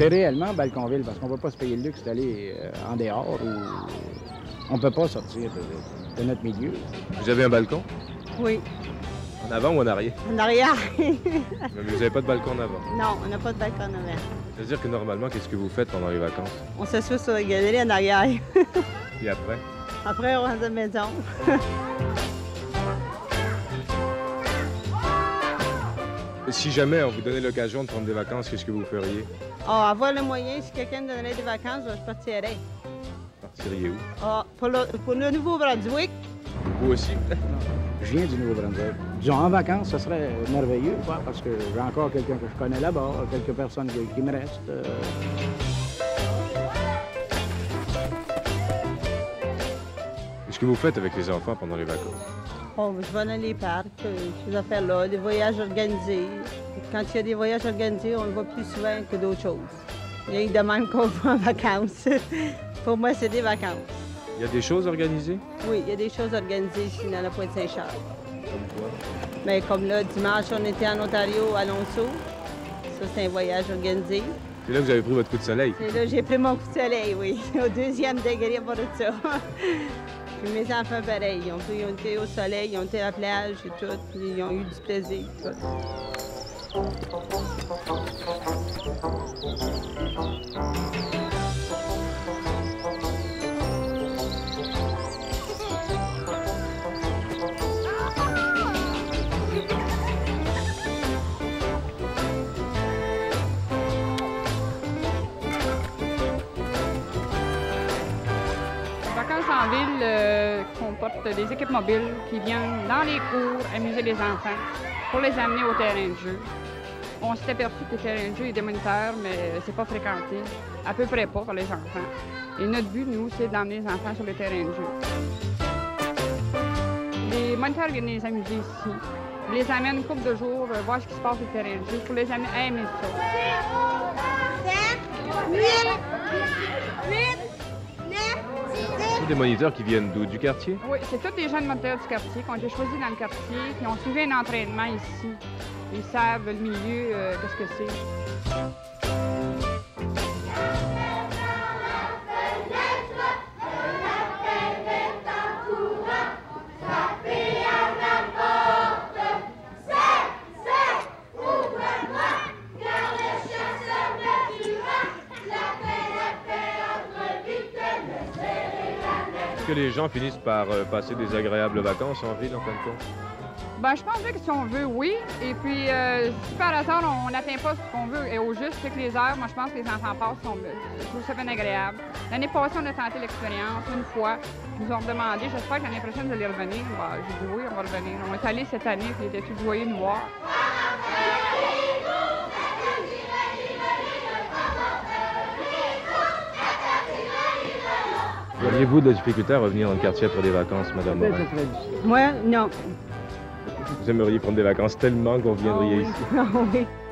c'est réellement Balconville parce qu'on ne va pas se payer le luxe d'aller euh, en dehors ou on ne peut pas sortir de, de notre milieu. Vous avez un balcon? Oui, En avant ou en arrière? en arrière. Mais vous n'avez pas de balcon en avant? non, on n'a pas de balcon en avant. C'est-à-dire que normalement, qu'est-ce que vous faites pendant les vacances? On s'assoit sur la galerie en arrière. Et après? Après, on rentre à la maison. Si jamais on vous donnait l'occasion de prendre des vacances, qu'est-ce que vous feriez? Ah, avoir le moyen, si quelqu'un me donnerait des vacances, je partirais. Partiriez où? Ah, pour le, pour le Nouveau-Brunswick, Vous aussi? Je viens du Nouveau-Brunswick. Disons, en vacances, ce serait merveilleux, quoi, parce que j'ai encore quelqu'un que je connais là-bas, quelques personnes qui, qui me restent. euh. Qu'est-ce que vous faites avec les enfants pendant les vacances? Je vais dans les parcs, euh, ces affaires-là, des voyages organisés. Quand il y a des voyages organisés, on le voit plus souvent que d'autres choses. Il y a de même qu'on va en vacances. pour moi, c'est des vacances. Il y a des choses organisées? Oui, il y a des choses organisées ici dans la Pointe-Saint-Charles. Comme quoi? Mais comme là, dimanche, on était en Ontario, à Lonceau. Ça, c'est un voyage organisé. C'est là que vous avez pris votre coup de soleil. Et là, j'ai pris mon coup de soleil, oui, au deuxième degré pour ça. Mes enfants, pareil, ils ont, été au soleil, ils ont été à la plage et tout, ils ont eu du plaisir. tout. En ville euh, comportent des équipes mobiles qui viennent dans les cours amuser les enfants pour les amener au terrain de jeu. On s'est aperçu que le terrain de jeu est démoniteur, mais c'est pas fréquenté, à peu près pas pour les enfants. Et notre but, nous, c'est d'emmener les enfants sur le terrain de jeu. Les moniteurs viennent les amuser ici. Ils les amènent une couple de jours, euh, voir ce qui se passe le terrain de jeu, pour les amener à aimer ça. C'est des moniteurs qui viennent d'où? Du quartier? Oui, c'est tous des jeunes moniteurs du quartier qui ont été choisis dans le quartier, qui ont suivi un entraînement ici. Ils savent le milieu, euh, qu'est-ce que c'est. Est-ce que les gens finissent par euh, passer des agréables vacances en ville, en fin de compte? Ben, je pense que si on veut, oui. Et puis, euh, si par hasard, on n'atteint pas ce qu'on veut et au juste, c'est que les heures, moi, je pense que les enfants passent sont Je trouve ça bien agréable. L'année passée, on a tenté l'expérience une fois. Ils nous ont demandé, j'espère que l'année prochaine, vous allez revenir. Ben, J'ai dit oui, on va revenir. On est allé cette année, puis ils étaient tous joyeux de voir. Auriez-vous de la difficulté à revenir dans le quartier après des vacances, Madame Morin? Moi, non. Vous aimeriez prendre des vacances tellement que vous reviendriez ici. Ah oui.